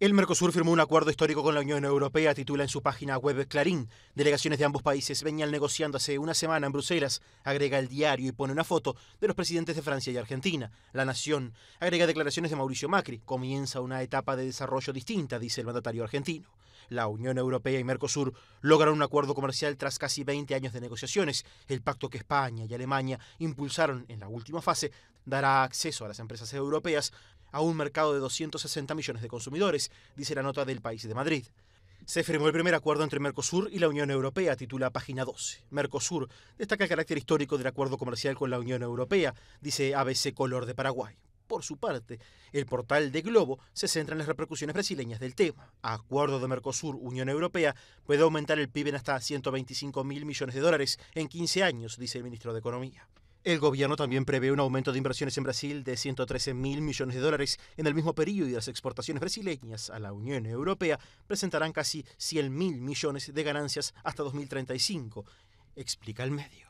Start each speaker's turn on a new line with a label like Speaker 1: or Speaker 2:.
Speaker 1: El Mercosur firmó un acuerdo histórico con la Unión Europea, titula en su página web Clarín. Delegaciones de ambos países venían negociando hace una semana en Bruselas, agrega el diario y pone una foto de los presidentes de Francia y Argentina. La Nación agrega declaraciones de Mauricio Macri. Comienza una etapa de desarrollo distinta, dice el mandatario argentino. La Unión Europea y Mercosur logran un acuerdo comercial tras casi 20 años de negociaciones. El pacto que España y Alemania impulsaron en la última fase dará acceso a las empresas europeas a un mercado de 260 millones de consumidores, dice la nota del País de Madrid. Se firmó el primer acuerdo entre Mercosur y la Unión Europea, titula página 12. Mercosur destaca el carácter histórico del acuerdo comercial con la Unión Europea, dice ABC Color de Paraguay. Por su parte, el portal de Globo se centra en las repercusiones brasileñas del tema. Acuerdo de Mercosur-Unión Europea puede aumentar el PIB hasta 125 mil millones de dólares en 15 años, dice el ministro de Economía. El gobierno también prevé un aumento de inversiones en Brasil de 113 mil millones de dólares en el mismo periodo y las exportaciones brasileñas a la Unión Europea presentarán casi 100 mil millones de ganancias hasta 2035, explica el medio.